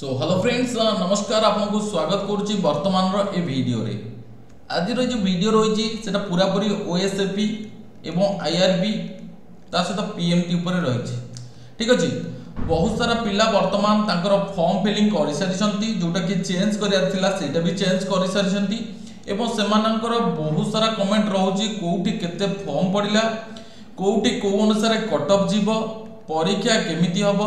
so hello friends নমস্কার আপনার স্বাগত করছি বর্তমানর এ ভিডিওরে আজির যে ভিডিও রয়েছে সেটা পুরাপুরি ওএসএপি এবং আইআরবি তা সহ পিএমটি উপরে রয়েছে ঠিক আছে ବହୁତ ସାରା ପିଲା ବର୍ତ୍ତମାନ ତାଙ୍କର ଫର୍ମ ଫିଲିଂ କରିସାରିଛନ୍ତି ଯେଉଁଟାକି ଚେଞ୍ଜ କରିବାର ଥିଲା ସେଇଟା ବି ଚେଞ୍ଜ କରିସାରିଛନ୍ତି ଏବଂ ସେମାନଙ୍କର ବହୁତ ସାରା କମେଣ୍ଟ ରହୁଛି କେଉଁଠି କେତେ ଫର୍ମ ପଡ଼ିଲା କେଉଁଠି କେଉଁ ଅନୁସାରେ କଟଅଫ୍ ଯିବ ପରୀକ୍ଷା କେମିତି ହେବ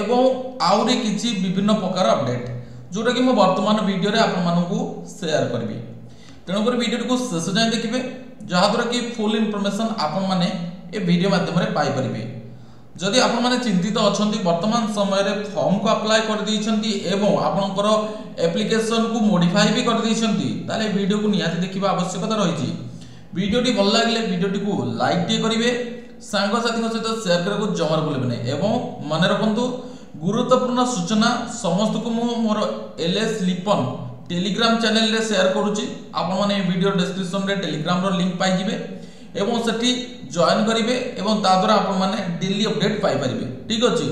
এবং ଆହୁରି କିଛି ବିଭିନ୍ନ ପ୍ରକାର ଅପଡ଼େଟ୍ ଯେଉଁଟାକି ମୁଁ ବର୍ତ୍ତମାନ ଭିଡ଼ିଓରେ ଆପଣମାନଙ୍କୁ ସେୟାର କରିବି ତେଣୁକରି ଭିଡ଼ିଓଟିକୁ ଶେଷ ଯାଏଁ ଦେଖିବେ ଯାହାଦ୍ୱାରା କି ଫୁଲ୍ ଇନଫର୍ମେସନ୍ ଆପଣମାନେ ଏ ଭିଡ଼ିଓ ମାଧ୍ୟମରେ ପାଇପାରିବେ ଯଦି ଆପଣମାନେ ଚିନ୍ତିତ ଅଛନ୍ତି ବର୍ତ୍ତମାନ ସମୟରେ ଫର୍ମକୁ ଆପ୍ଲାଏ କରିଦେଇଛନ୍ତି ଏବଂ ଆପଣଙ୍କର ଆପ୍ଲିକେସନକୁ ମୋଡ଼ିଫାଇ ବି କରିଦେଇଛନ୍ତି ତାହେଲେ ଭିଡ଼ିଓକୁ ନିହାତି ଦେଖିବା ଆବଶ୍ୟକତା ରହିଛି ଭିଡ଼ିଓଟି ଭଲ ଲାଗିଲେ ଭିଡ଼ିଓଟିକୁ ଲାଇକ୍ ଟିକେ କରିବେ ସାଙ୍ଗସାଥୀଙ୍କ ସହିତ ସେୟାର କରିବାକୁ ଜମାରୁ ଭୁଲିବେନି ଏବଂ ମନେ ରଖନ୍ତୁ ଗୁରୁତ୍ୱପୂର୍ଣ୍ଣ ସୂଚନା ସମସ୍ତଙ୍କୁ ମୁଁ ମୋର ଏଲ୍ ଏସ୍ ଲିପନ୍ ଟେଲିଗ୍ରାମ ଚ୍ୟାନେଲରେ ସେୟାର କରୁଛି ଆପଣମାନେ ଏ ଭିଡ଼ିଓ ଡେସ୍କ୍ରିପସନରେ ଟେଲିଗ୍ରାମର ଲିଙ୍କ ପାଇଯିବେ ଏବଂ ସେଠି ଜଏନ୍ କରିବେ ଏବଂ ତାଦ୍ୱାରା ଆପଣମାନେ ଡେଲି ଅପଡ଼େଟ୍ ପାଇପାରିବେ ଠିକ୍ ଅଛି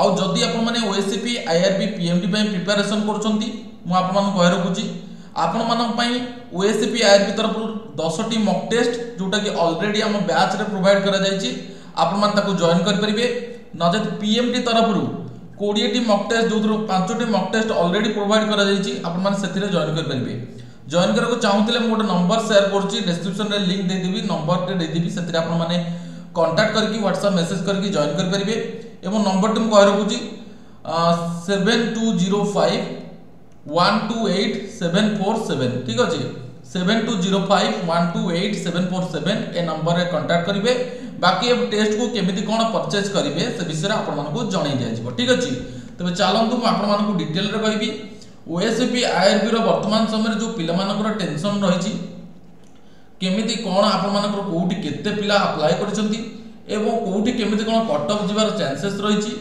ଆଉ ଯଦି ଆପଣମାନେ ଓଏସିପି ଆଇଆର୍ବି ପିଏମ୍ଡି ପାଇଁ ପ୍ରିପାରେସନ୍ କରୁଛନ୍ତି ମୁଁ ଆପଣମାନଙ୍କୁ କହି ରଖୁଛି ଆପଣମାନଙ୍କ ପାଇଁ ଓଏସିପି ଆଇଆର୍ବି ତରଫରୁ দশটি মক টেস্ট যেটাকি অলরেডি আম ব্যাচরে প্রোভাইড করা যাই আপনার তাকে জয়েন করে নচেত পিএমটি তরফর কোড়িয়েটি মক টেস্ট যে পাঁচটি মক টেস্ট অলরেডি প্রোভাইড করা যাই আপনার সেটি জয়েন করে জয়েন করা চাহুলে মু গোটে নম্বর সেয়ার করছি ডেসক্রিপশন লিঙ্ক দিয়ে নম্বরটি দিয়ে সেটি আপনার কন্টাক্ট করি হোয়াটসঅ্যাপ মেসেজ করি জয়েন করে এবং নম্বরটি মু রখুছি seven two zero five one two eight seven four seven ঠিক আছে seven two zero five one two eight seven four seven ଏ ନମ୍ବରରେ କଣ୍ଟାକ୍ଟ କରିବେ ବାକି ଏ ଟେଷ୍ଟକୁ କେମିତି କ'ଣ ପରଚେଜ୍ କରିବେ ସେ ବିଷୟରେ ଆପଣମାନଙ୍କୁ ଜଣାଇ ଦିଆଯିବ ଠିକ୍ ଅଛି ତେବେ ଚାଲନ୍ତୁ ମୁଁ ଆପଣମାନଙ୍କୁ ଡିଟେଲରେ କହିବି ଓଏସ୍ପି ଆଇଆର୍ବିର ବର୍ତ୍ତମାନ ସମୟରେ ଯେଉଁ ପିଲାମାନଙ୍କର ଟେନସନ୍ ରହିଛି କେମିତି କ'ଣ ଆପଣମାନଙ୍କର କେଉଁଠି କେତେ ପିଲା ଆପ୍ଲାଏ କରିଛନ୍ତି ଏବଂ କେଉଁଠି କେମିତି କ'ଣ କଟଅଫ୍ ଯିବାର ଚାନ୍ସେସ୍ ରହିଛି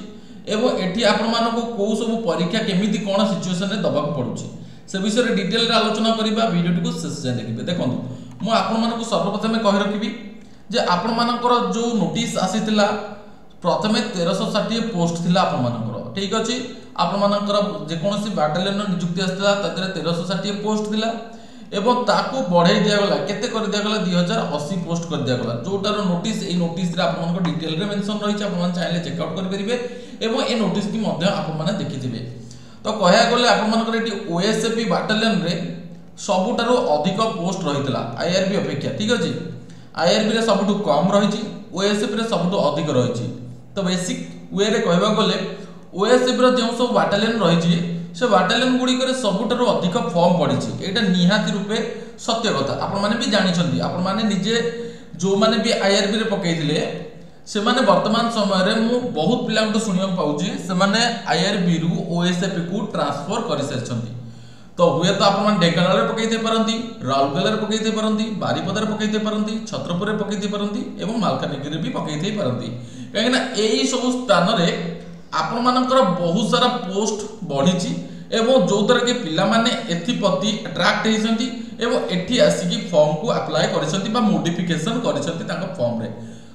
ଏବଂ ଏଠି ଆପଣମାନଙ୍କୁ କେଉଁ ସବୁ ପରୀକ୍ଷା କେମିତି କ'ଣ ସିଚୁଏସନ୍ରେ ଦେବାକୁ ପଡ଼ୁଛି সে বিষয়ে ডিটেলরে আলোচনা করা ভিডিওটি শেষ যায় দেখবে দেখুন মু আপনার সর্বপ্রথমে কহি রাখবি যে আপনার যে নোটিস আসি প্রথমে তেরশ ষাঠিয়ে পোস্ট লা আপনার ঠিক অছি আপনার যেকোন বাটালিয়ন নিযুক্তি আসছিল তাদের তেরশ ষাঠিয়ে পোস্ট লা এবং তাকে বড়াই দিয়েগলা কেতে করে দিয়েগলা দুই হাজার অশী পোস্ট করে দিয়েগলা যেটার নোটিস এই নোটিসে আপনার ডিটেলরে মেনশন রয়েছে আপনার চাইলে চেকআউট করে পেয়ে এবং এই নোটিসটি আপনার দেখি যাবে ତ କହିବାକୁ ଗଲେ ଆପଣମାନଙ୍କର ଏଠି ଓଏସ୍ଏପି ବାଟାଲିୟନରେ ସବୁଠାରୁ ଅଧିକ ପୋଷ୍ଟ ରହିଥିଲା ଆଇଆର୍ବି ଅପେକ୍ଷା ଠିକ୍ ଅଛି ଆଇଆର୍ବିରେ ସବୁଠୁ କମ୍ ରହିଛି ଓଏସ୍ଏପିରେ ସବୁଠୁ ଅଧିକ ରହିଛି ତ ବେସିକ୍ ୱେରେ କହିବାକୁ ଗଲେ ଓଏସ୍ଏଫିର ଯେଉଁ ସବୁ ବାଟାଲିୟନ୍ ରହିଛି ସେ ବାଟାଲିୟନ୍ ଗୁଡ଼ିକରେ ସବୁଠାରୁ ଅଧିକ ଫର୍ମ ପଡ଼ିଛି ଏଇଟା ନିହାତି ରୂପେ ସତ୍ୟ କଥା ଆପଣମାନେ ବି ଜାଣିଛନ୍ତି ଆପଣମାନେ ନିଜେ ଯେଉଁମାନେ ବି ଆଇଆର୍ବିରେ ପକାଇଥିଲେ ସେମାନେ ବର୍ତ୍ତମାନ ସମୟରେ ମୁଁ ବହୁତ ପିଲାଙ୍କଠୁ ଶୁଣିବାକୁ ପାଉଛି ସେମାନେ ଆଇଆର୍ବିରୁ ଓଏସ୍ଏଫିକୁ ଟ୍ରାନ୍ସଫର କରିସାରିଛନ୍ତି ତ ହୁଏତ ଆପଣମାନେ ଢେଙ୍କାନାଳରେ ପକାଇ ଦେଇପାରନ୍ତି ରାଉରକେଲାରେ ପକାଇ ଦେଇପାରନ୍ତି ବାରିପଦାରେ ପକାଇଥାଇ ପାରନ୍ତି ଛତ୍ରପୁରରେ ପକାଇଥାଇ ପାରନ୍ତି ଏବଂ ମାଲକାନଗିରିରେ ବି ପକାଇ ଦେଇପାରନ୍ତି କାହିଁକିନା ଏହିସବୁ ସ୍ଥାନରେ ଆପଣମାନଙ୍କର ବହୁତ ସାରା ପୋଷ୍ଟ ବଢ଼ିଛି ଏବଂ ଯେଉଁଦ୍ୱାରା କି ପିଲାମାନେ ଏଥିପ୍ରତି ଆଟ୍ରାକ୍ଟ ହେଇଛନ୍ତି ଏବଂ ଏଠି ଆସିକି ଫର୍ମକୁ ଆପ୍ଲାଏ କରିଛନ୍ତି ବା ମୋଡିଫିକେସନ୍ କରିଛନ୍ତି ତାଙ୍କ ଫର୍ମରେ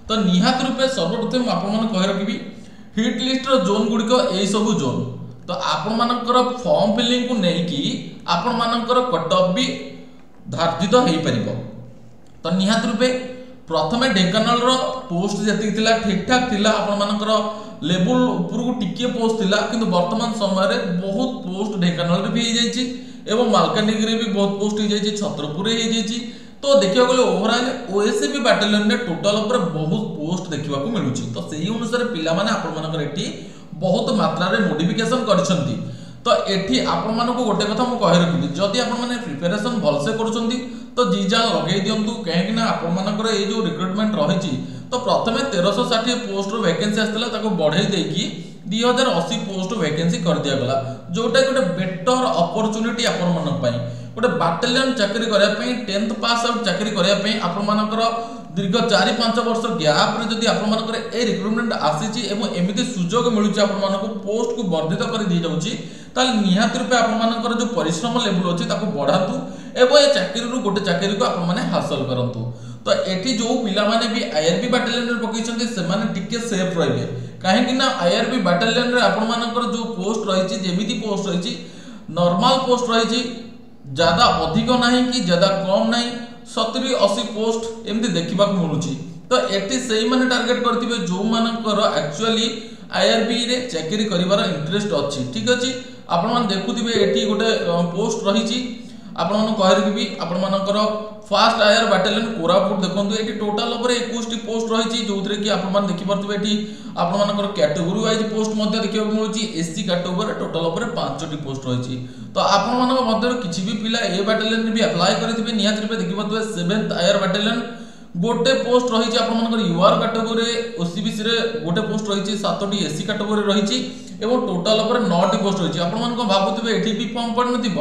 ତ ନିହାତି ରୂପେ ସର୍ବପ୍ରଥମେ ମୁଁ ଆପଣମାନଙ୍କୁ କହି ରଖିବି ହିଟ୍ ଲିଷ୍ଟର ଜୋନ୍ ଗୁଡ଼ିକ ଏହିସବୁ ଜୋନ୍ ତ ଆପଣମାନଙ୍କର ଫର୍ମ ଫିଲିଂକୁ ନେଇକି ଆପଣମାନଙ୍କର କଟ୍ ଅଫ୍ ବି ଧାର୍ଯ୍ୟିତ ହୋଇପାରିବ ତ ନିହାତି ରୂପେ ପ୍ରଥମେ ଢେଙ୍କାନାଳର ପୋଷ୍ଟ ଯେତିକି ଥିଲା ଠିକ୍ଠାକ୍ ଥିଲା ଆପଣମାନଙ୍କର ଲେବୁଲ୍ ଉପରକୁ ଟିକିଏ ପୋଷ୍ଟ ଥିଲା କିନ୍ତୁ ବର୍ତ୍ତମାନ ସମୟରେ ବହୁତ ପୋଷ୍ଟ ଢେଙ୍କାନାଳରେ ବି ହୋଇଯାଇଛି ଏବଂ ମାଲକାନଗିରିରେ ବି ବହୁତ ପୋଷ୍ଟ ହୋଇଯାଇଛି ଛତ୍ରପୁରରେ ହୋଇଯାଇଛି तो देखा गले ओभरअल ओएसएबी बाटालियन रे टोटल ऊपर बहुत पोस्ट देखा मिलूँ तो से अनुसार पाने आपर बहुत मात्रा मोडिफिकेसन करते तो ये आपण गोटे कथा मुझे रखी जदि आप भलसे कर तो जी जहाँ लगे दिंतु कहीं आपर ये जो रिक्रुटमेंट रही तो प्रथम तेरश षाठी पोस्ट भैकेन्सी आसाला बढ़े देखिए हजार अशी ଅଶୀ ପୋଷ୍ଟ ଭ୍ୟାକେନ୍ସି କରିଦିଆଗଲା ଯେଉଁଟା ଗୋଟେ ବେଟର ଅପରଚ୍ୟୁନିଟି ଆପଣମାନଙ୍କ ପାଇଁ ଗୋଟେ ବାଟାଲିୟନ୍ ଚାକିରି କରିବା ପାଇଁ ଟେନ୍ଥ ପାସ୍ ଆଉଟ୍ ଚାକିରି କରିବା ପାଇଁ ଆପଣମାନଙ୍କର ଦୀର୍ଘ ଚାରି ପାଞ୍ଚ ବର୍ଷ ଗ୍ୟାପ୍ରେ ଯଦି ଆପଣମାନଙ୍କର ଏ ରିକ୍ରୁଟମେଣ୍ଟ ଆସିଛି ଏବଂ ଏମିତି ସୁଯୋଗ ମିଳୁଛି ଆପଣମାନଙ୍କୁ ପୋଷ୍ଟକୁ ବର୍ଦ୍ଧିତ କରି ଦିଆଯାଉଛି ତାହେଲେ ନିହାତି ରୂପେ ଆପଣମାନଙ୍କର ଯେଉଁ ପରିଶ୍ରମ ଲେବୁଲ୍ ଅଛି ତାକୁ ବଢ଼ାନ୍ତୁ ଏବଂ ଏ ଚାକିରିରୁ ଗୋଟେ ଚାକିରିକୁ ଆପଣମାନେ ହାସଲ କରନ୍ତୁ ତ ଏଠି ଯେଉଁ ପିଲାମାନେ ବି ଆଇଆର୍ବି ବାଟାଲିୟନ୍ରେ ପକାଇଛନ୍ତି ସେମାନେ ଟିକେ ସେଫ୍ ରହିବେ କାହିଁକି ନା ଆଇଆର୍ବି ବାଟାଲିୟନ୍ରେ ଆପଣମାନଙ୍କର ଯେଉଁ ପୋଷ୍ଟ ରହିଛି ଯେମିତି ପୋଷ୍ଟ ରହିଛି ନର୍ମାଲ ପୋଷ୍ଟ ରହିଛି ଯାହା ଅଧିକ ନାହିଁ କି ଯାହା କମ୍ ନାହିଁ ସତୁରି ଅଶୀ ପୋଷ୍ଟ ଏମିତି ଦେଖିବାକୁ ମିଳୁଛି ତ ଏଠି ସେଇମାନେ ଟାର୍ଗେଟ୍ କରିଥିବେ ଯେଉଁମାନଙ୍କର ଆକ୍ଚୁଆଲି ଆଇଆର୍ବିରେ ଚାକିରି କରିବାର ଇଣ୍ଟରେଷ୍ଟ ଅଛି ଠିକ୍ ଅଛି ଆପଣମାନେ ଦେଖୁଥିବେ ଏଠି ଗୋଟେ ପୋଷ୍ଟ ରହିଛି ଆପଣମାନଙ୍କୁ କହିଦେବି ଆପଣମାନଙ୍କର ফার্স্ট আয়ার ব্যাটালিয়ন কোরাপুট দেখুন এটি টোটাল উপরে একুশটি পোস্ট রয়েছে যেতে কি আপনার দেখিপারে এটি আপনার ক্যাটেগোরি ওয়াইজ পোস্ট দেখা মিলুচি এসসি ক্যাটেগোরি টোটাল উপরে পাঁচটি পোস্ট রয়েছে তো আপনার মধ্যে কিছু বি পিলা এ ব্যাটালিয়ন বি আপ্লাই করে নিহতি রূপে দেখিপারে সেভেন্থ আয়ার ব্যাটালিয়ন গোটে পোস্ট রয়েছে আপনার ইউআর ক্যাটেগোরি ওসিবিসি গোটে পোস্ট রয়েছে সাতটি এসি ক্যাটেগোরি রয়েছে এবং টোটাল উপরে নটি পোস্ট রয়েছে আপনার ভাবুবে এটি বি ফর্ম পড়িনথিব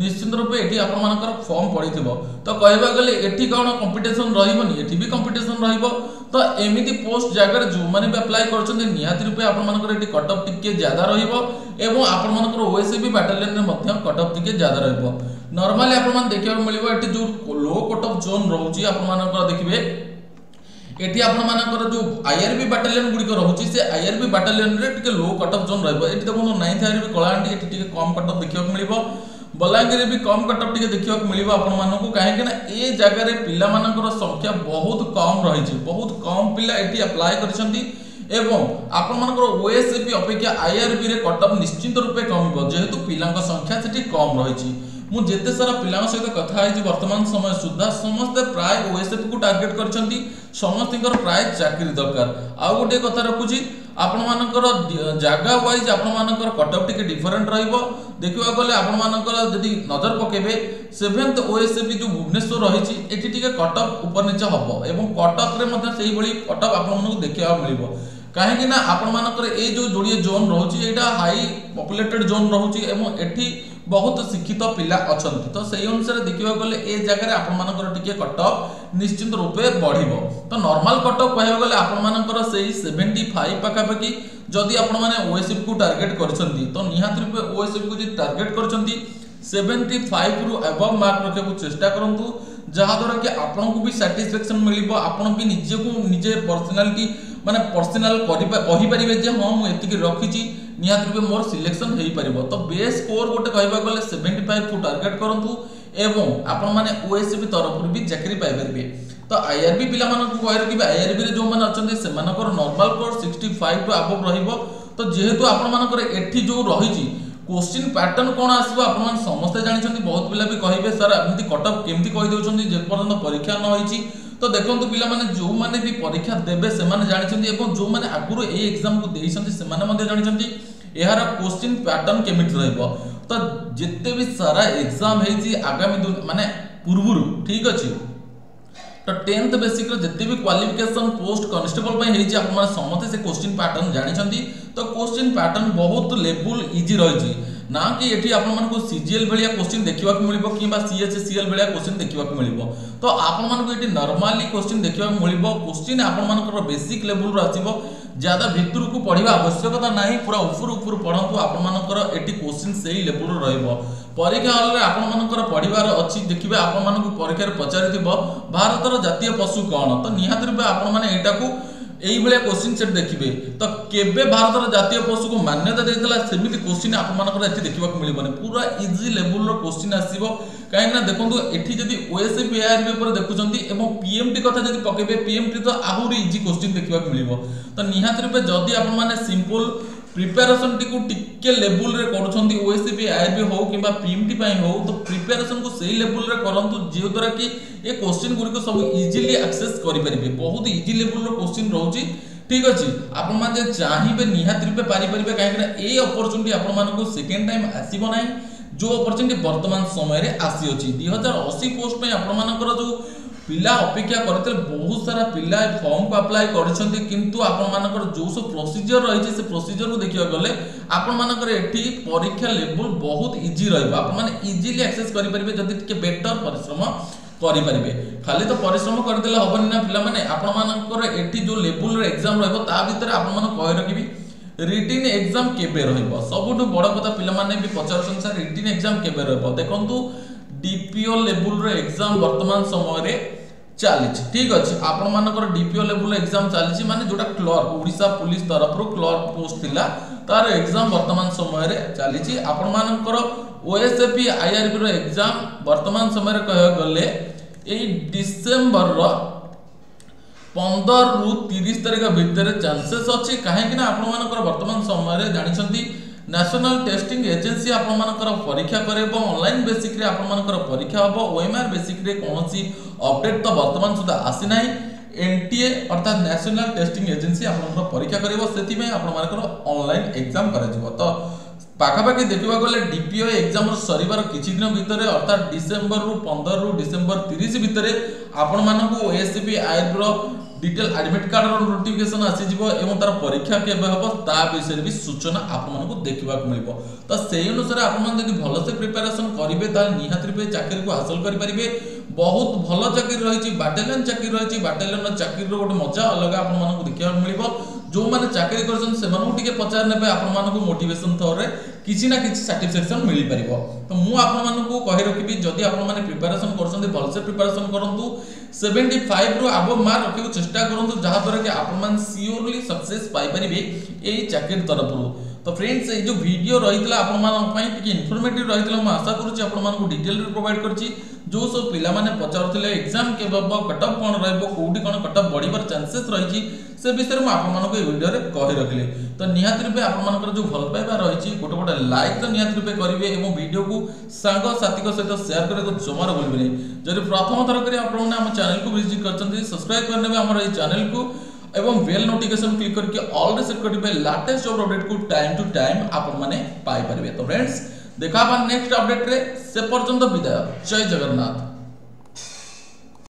নিশ্চিন্ত রূপে এটি আপনার ফর্ম পড়িথিব তো কহবা গেলে এটি কোণ কম্পিটিশন রহবনি এটি বি কম্পিটিশন রহব तो एमती पोस्ट जगार जो मैंने भी आप्लाय कर निहाती रूपे आपर टी ज्यादा रोक आपर मर ओएसएबी बाटालियन कटअप टी ज्यादा रर्माली आप देखा मिले जो लो कटअप जोन रोचे आप देखिए ये आपर जो आईआरबी बाटालियन गुड़िक रोचे से आईआरबी बाटालियन टे लो कटअप जोन रोक देखो नाइन्थ आईआरबी कलाहां कम कटअप देखा मिले ବଲାଙ୍ଗୀରରେ ବି କମ୍ କଟଅଫ୍ ଟିକେ ଦେଖିବାକୁ ମିଳିବ ଆପଣମାନଙ୍କୁ କାହିଁକି ନା ଏ ଜାଗାରେ ପିଲାମାନଙ୍କର ସଂଖ୍ୟା ବହୁତ କମ୍ ରହିଛି ବହୁତ କମ୍ ପିଲା ଏଠି ଆପ୍ଲାଏ କରିଛନ୍ତି ଏବଂ ଆପଣମାନଙ୍କର ଓଏସ୍ଏପି ଅପେକ୍ଷା ଆଇଆର୍ବିରେ କଟଅଫ୍ ନିଶ୍ଚିନ୍ତ ରୂପେ କମିବ ଯେହେତୁ ପିଲାଙ୍କ ସଂଖ୍ୟା ସେଠି କମ୍ ରହିଛି ମୁଁ ଯେତେ ସାରା ପିଲାଙ୍କ ସହିତ କଥା ହେଇଛି ବର୍ତ୍ତମାନ ସମୟ ସୁଦ୍ଧା ସମସ୍ତେ ପ୍ରାୟ ଓଏସ୍ଏଫ୍କୁ ଟାର୍ଗେଟ୍ କରିଛନ୍ତି ସମସ୍ତଙ୍କର ପ୍ରାୟ ଚାକିରି ଦରକାର ଆଉ ଗୋଟିଏ କଥା ରଖୁଛି ଆପଣମାନଙ୍କର ଜାଗା ୱାଇଜ୍ ଆପଣମାନଙ୍କର କଟଅଫ୍ ଟିକେ ଡିଫରେଣ୍ଟ ରହିବ ଦେଖିବାକୁ ଗଲେ ଆପଣମାନଙ୍କର ଯଦି ନଜର ପକାଇବେ ସେଭେନ୍ଥ ଓଏସ୍ଏଫି ଯେଉଁ ଭୁବନେଶ୍ୱର ରହିଛି ଏଠି ଟିକେ କଟଅଫ୍ ଉପନିଚ ହେବ ଏବଂ କଟଅଫ୍ରେ ମଧ୍ୟ ସେଇଭଳି କଟଅଫ୍ ଆପଣମାନଙ୍କୁ ଦେଖିବାକୁ ମିଳିବ କାହିଁକି ନା ଆପଣମାନଙ୍କର ଏଇ ଯେଉଁ ଯୋଡ଼ିଏ ଜୋନ୍ ରହୁଛି ଏଇଟା ହାଇ ପପୁଲେଟେଡ଼ ଜୋନ୍ ରହୁଛି ଏବଂ ଏଠି ବହୁତ ଶିକ୍ଷିତ ପିଲା ଅଛନ୍ତି ତ ସେଇ ଅନୁସାରେ ଦେଖିବାକୁ ଗଲେ ଏ ଜାଗାରେ ଆପଣମାନଙ୍କର ଟିକେ କଟ ଅଫ୍ ନିଶ୍ଚିନ୍ତ ରୂପେ ବଢ଼ିବ ତ ନର୍ମାଲ କଟ ଅଫ୍ କହିବାକୁ ଗଲେ ଆପଣମାନଙ୍କର ସେଇ ସେଭେଣ୍ଟି ଫାଇଭ୍ ପାଖାପାଖି ଯଦି ଆପଣମାନେ ଓଏସ୍ଏଫ୍କୁ ଟାର୍ଗେଟ୍ କରିଛନ୍ତି ତ ନିହାତି ରୂପେ ଓଏସ୍ଏଫ୍କୁ ଯଦି ଟାର୍ଗେଟ୍ କରିଛନ୍ତି ସେଭେଣ୍ଟି ଫାଇଭ୍ରୁ ଆବଭ୍ ମାର୍କ ରଖିବାକୁ ଚେଷ୍ଟା କରନ୍ତୁ ଯାହାଦ୍ୱାରା କି ଆପଣଙ୍କୁ ବି ସାଟିସ୍ଫ୍ୟାକ୍ସନ୍ ମିଳିବ ଆପଣ ବି ନିଜକୁ ନିଜେ ପର୍ସନାଲିଟି ମାନେ ପର୍ସନାଲ୍ କହିପାରିବେ ଯେ ହଁ ମୁଁ ଏତିକି ରଖିଛି ନିହାତି ରୂପେ ମୋର ସିଲେକ୍ସନ୍ ହୋଇପାରିବ ତ ବେସ୍ ସ୍କୋର୍ ଗୋଟେ କହିବାକୁ ଗଲେ ସେଭେଣ୍ଟି ଫାଇଭ୍କୁ ଟାର୍ଗେଟ୍ କରନ୍ତୁ ଏବଂ ଆପଣମାନେ ଓଏସ୍ବି ତରଫରୁ ବି ଚାକିରି ପାଇପାରିବେ ତ ଆଇଆର୍ବି ପିଲାମାନଙ୍କୁ କହି ରଖିବେ ଆଇଆର୍ବିରେ ଯେଉଁମାନେ ଅଛନ୍ତି ସେମାନଙ୍କର ନର୍ମାଲ୍ କୋର୍ ସିକ୍ସଟି ଫାଇଭ୍ରୁ ଆଭବ୍ ରହିବ ତ ଯେହେତୁ ଆପଣମାନଙ୍କର ଏଠି ଯେଉଁ ରହିଛି କୋଶ୍ଚିନ୍ ପ୍ୟାଟର୍ନ କ'ଣ ଆସିବ ଆପଣମାନେ ସମସ୍ତେ ଜାଣିଛନ୍ତି ବହୁତ ପିଲା ବି କହିବେ ସାର୍ ଏମିତି କଟଅଫ୍ କେମିତି କହିଦେଉଛନ୍ତି ଯେପର୍ଯ୍ୟନ୍ତ ପରୀକ୍ଷା ନ ହୋଇଛି ତ ଦେଖନ୍ତୁ ପିଲାମାନେ ଯେଉଁମାନେ ବି ପରୀକ୍ଷା ଦେବେ ସେମାନେ ଜାଣିଛନ୍ତି ଏବଂ ଯେଉଁମାନେ ଆଗରୁ ଏଇ ଏକ୍ଜାମ୍କୁ ଦେଇଛନ୍ତି ସେମାନେ ମଧ୍ୟ ଜାଣିଛନ୍ତି ଏହାର କୋଶ୍ଚିନ୍ ପ୍ୟାଟର୍ନ କେମିତି ରହିବ ତ ଯେତେ ବି ସାରା ଏକ୍ଜାମ୍ ହେଇଛି ଆଗାମୀ ମାନେ ପୂର୍ବରୁ ଠିକ୍ ଅଛି ତ ଟେନ୍ଥ ବେସିକ୍ର ଯେତେ ବି କ୍ୱାଲିଫିକେସନ୍ ପୋଷ୍ଟ କନଷ୍ଟେବଲ୍ ପାଇଁ ହେଇଛି ଆପଣମାନେ ସମସ୍ତେ ସେ କୋଶ୍ଚିନ୍ ପ୍ୟାଟର୍ନ ଜାଣିଛନ୍ତି ତ କୋଶ୍ଚିନ୍ ପ୍ୟାଟର୍ନ ବହୁତ ଲେବୁଲ୍ ଇଜି ରହିଛି ନା କି ଏଠି ଆପଣମାନଙ୍କୁ ସିଜିଏଲ୍ ଭଳିଆ କୋଶ୍ଚିନ୍ ଦେଖିବାକୁ ମିଳିବ କିମ୍ବା ସିଏଚ୍ସିଏଲ୍ ଭଳିଆ କୋଶ୍ଚିନ୍ ଦେଖିବାକୁ ମିଳିବ ତ ଆପଣମାନଙ୍କୁ ଏଠି ନର୍ମାଲି କୋଶ୍ଚିନ୍ ଦେଖିବାକୁ ମିଳିବ କୋଶ୍ଚିନ୍ ଆପଣମାନଙ୍କର ବେସିକ୍ ଲେବୁଲ୍ର ଆସିବ ज्यादा भितर को पढ़ा आवश्यकता ना पूरा उपर उपर पढ़ु आपण क्वेश्चन से ही लेवल रीक्षा हल में आपण मान पढ़ार अच्छी देखिए आपण मानक परीक्षार पचार थ भारत जतियों पशु कौन तो निहत रूप आपटा को এইভাবে কোশ্চিন সেট দেখবে তো কেবে ভারতের জাতীয় পশুক মান্যতা দিয়েছিল সেমিতি কোশ্চিন আপনার এটি দেখা মিলবনি পুরা ইজি লেভেলর কোশ্চিন আসব না দেখুন এটি যদি ওএসএ পিআইআরবি উপরে দেখুম এবং পিএমটি কথা যদি পকাইবে পিএমটি তো আহরি ইজি কোশ্চিন দেখা মিলব তো নিহতি রূপে যদি আপনার সিম্পল ପ୍ରିପାରେସନ୍ଟିକୁ ଟିକେ ଲେବୁଲରେ କରୁଛନ୍ତି ଓଏସିପି ଆଇଆର୍ବି ହଉ କିମ୍ବା ପିଏମ୍ଟି ପାଇଁ ହଉ ତ ପ୍ରିପାରେସନ୍କୁ ସେଇ ଲେବୁଲରେ କରନ୍ତୁ ଯେଉଁଦ୍ୱାରା କି ଏ କୋଶ୍ଚିନ୍ ଗୁଡ଼ିକ ସବୁ ଇଜିଲି ଆକ୍ସେସ୍ କରିପାରିବେ ବହୁତ ଇଜି ଲେବୁଲର କୋଶ୍ଚିନ୍ ରହୁଛି ঠিক আছে আপনার যে চাহিবে নিহতি রূপে পারিপারে কিনা এই অপরচুনিটি আপনার সেকেন্ড টাইম আসব না যে অপরচুনিটি বর্তমান সময়ের আসিছি দুই হাজার অশী পোস্ট আপনার যে ପିଲା ଅପେକ୍ଷା କରିଥିଲେ ବହୁତ ସାରା ପିଲା ଏ ଫର୍ମକୁ ଆପ୍ଲାଏ କରିଛନ୍ତି କିନ୍ତୁ ଆପଣମାନଙ୍କର ଯେଉଁ ସବୁ ପ୍ରୋସିଜିଓର ରହିଛି ସେ ପ୍ରୋସିଜିଓରକୁ ଦେଖିବାକୁ ଗଲେ ଆପଣମାନଙ୍କର ଏଠି ପରୀକ୍ଷା ଲେବୁଲ୍ ବହୁତ ଇଜି ରହିବ ଆପଣମାନେ ଇଜିଲି ଆକ୍ସେସ୍ କରିପାରିବେ ଯଦି ଟିକେ ବେଟର ପରିଶ୍ରମ କରିପାରିବେ ଖାଲି ତ ପରିଶ୍ରମ କରିଦେଲେ ହେବନି ନା ପିଲାମାନେ ଆପଣମାନଙ୍କର ଏଠି ଯେଉଁ ଲେବୁଲ୍ର ଏକ୍ଜାମ୍ ରହିବ ତା ଭିତରେ ଆପଣମାନଙ୍କୁ କହି ରଖିବି ରିଟିନ୍ ଏକ୍ଜାମ୍ କେବେ ରହିବ ସବୁଠୁ ବଡ଼ କଥା ପିଲାମାନେ ବି ପଚାରୁଛନ୍ତି ସାର୍ ରିଟିନ୍ ଏକ୍ଜାମ୍ କେବେ ରହିବ ଦେଖନ୍ତୁ ডিপিও লেভেলর এক্সাম বর্তমান সময়ের ଚାଲିଛି ଠିକ୍ ଅଛି ଆପଣମାନଙ୍କର ଡିପିଓ ଲେଭେଲ ଏକ୍ଜାମ୍ ଚାଲିଛି ମାନେ ଯେଉଁଟା କ୍ଲର୍କ ଓଡ଼ିଶା ପୋଲିସ ତରଫରୁ କ୍ଲର୍କ ପୋଷ୍ଟ ଥିଲା ତାର ଏକ୍ଜାମ୍ ବର୍ତ୍ତମାନ ସମୟରେ ଚାଲିଛି ଆପଣମାନଙ୍କର ଓଏସ୍ଏପି ଆଇଆର୍ବିର ଏକ୍ଜାମ୍ ବର୍ତ୍ତମାନ ସମୟରେ କହିବାକୁ ଗଲେ ଏଇ ଡିସେମ୍ବରର ପନ୍ଦରରୁ ତିରିଶ ତାରିଖ ଭିତରେ ଚାନ୍ସେସ୍ ଅଛି କାହିଁକିନା ଆପଣମାନଙ୍କର ବର୍ତ୍ତମାନ ସମୟରେ ଜାଣିଛନ୍ତି ନ୍ୟାସନାଲ୍ ଟେଷ୍ଟିଂ ଏଜେନ୍ସି ଆପଣମାନଙ୍କର ପରୀକ୍ଷା କରେଇବ ଅନଲାଇନ୍ ବେସିକ୍ରେ ଆପଣମାନଙ୍କର ପରୀକ୍ଷା ହେବ ଓଏମ୍ଆର୍ ବେସିକ୍ରେ କୌଣସି ଅପଡେଟ୍ ତ ବର୍ତ୍ତମାନ ସୁଦ୍ଧା ଆସିନାହିଁ ଏନ୍ଟିଏ ଅର୍ଥାତ୍ ନ୍ୟାସନାଲ୍ ଟେଷ୍ଟିଂ ଏଜେନ୍ସି ଆପଣଙ୍କର ପରୀକ୍ଷା କରିବ ସେଥିପାଇଁ ଆପଣମାନଙ୍କର ଅନଲାଇନ୍ ଏକ୍ଜାମ୍ କରାଯିବ ତ ପାଖାପାଖି ଦେଖିବାକୁ ଗଲେ ଡିପିଓ ଏକ୍ଜାମ୍ର ସରିବାର କିଛି ଦିନ ଭିତରେ ଅର୍ଥାତ୍ ଡିସେମ୍ବରରୁ ପନ୍ଦରରୁ ଡିସେମ୍ବର ତିରିଶ ଭିତରେ ଆପଣମାନଙ୍କୁ ଓଏସ୍ସିବି ଆଇଏଲ୍ର ডিটেল আডমিট কার্ডর নোটিফিকেশন আসিযোগ এবং তার পরীক্ষা কেবে হব তা বিষয়ে বি সূচনা আপনার দেখা মিলব তো সেই অনুসারে আপনার যদি ভালসে প্রিপারেসন করবে তাহলে নিহতি রূপে চাকরি হাসল করে পারে ବହୁତ ଭଲ ଚାକିରି ରହିଛି ବାଟାଲିୟନ ଚାକିରି ରହିଛି ବାଟାଲିୟନର ଚାକିରିର ଗୋଟେ ମଜା ଅଲଗା ଆପଣମାନଙ୍କୁ ଦେଖିବାକୁ ମିଳିବ ଯେଉଁମାନେ ଚାକିରି କରିଛନ୍ତି ସେମାନଙ୍କୁ ଟିକେ ପଚାରି ନେବେ ଆପଣମାନଙ୍କୁ ମୋଟିଭେସନ ଥ୍ରୋରେ କିଛି ନା କିଛି ସାଟିସ୍ଫ୍ୟାକ୍ସନ୍ ମିଳିପାରିବ ତ ମୁଁ ଆପଣମାନଙ୍କୁ କହି ରଖିବି ଯଦି ଆପଣମାନେ ପ୍ରିପାରେସନ୍ କରୁଛନ୍ତି ଭଲସେ ପ୍ରିପାରେସନ୍ କରନ୍ତୁ ସେଭେଣ୍ଟି ଫାଇଭରୁ ଆଭବ ମାର୍କ ରଖିବାକୁ ଚେଷ୍ଟା କରନ୍ତୁ ଯାହାଦ୍ୱାରା କି ଆପଣମାନେ ସିଓରଲି ସକ୍ସେସ୍ ପାଇପାରିବେ ଏଇ ଚାକିରି ତରଫରୁ तो फ्रेंड्स ये जो वीडियो रही आप इनफर्मेट रही आशा करुँच डिटेल प्रोभाइड कर जो सब पाने पचारे एक्जाम के कटअप कौन रोटी कौन कटअप बढ़ चान्सेस रही से विषय में आपड़ो भिडियो कही रखिले तो निहत रूपे आपर जो भल पाइबा रही गोटे गोटे लाइक तो निहत रूपे करेंगे और भिडियो को सांगसाथी सहित सेयार करने को जमार बोलेंगे जब प्रथम थर करेंगे आप चैनल को भिजिट कर सब्सक्राइब करेंगे आम चेल्क को एवं बेल नोटिफिकेशन क्लिक करके ऑल रे सेट करबे लेटेस्ट जॉब अपडेट को टाइम टू टाइम आपन माने पाई परबे तो फ्रेंड्स देखा नेक्स्ट अपडेट रे से पर्यंत विदाय जय जगन्नाथ